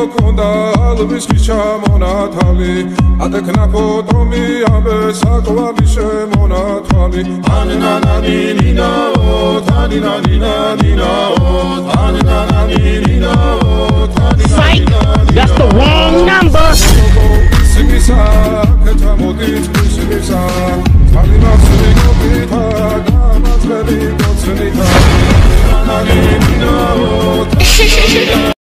მოკონდა ალვის ხიჩა მონათალი ატეკნაფო ტომი ამე საკვალი შემონათალი. ანანანინინაო თანინანინანინაო ანანანინინაო თანინანინანინაო That's the wrong number. სიგისა ქეთამოდი სიგისა თალი მასი გოფითა გამაძლევი გოცნითა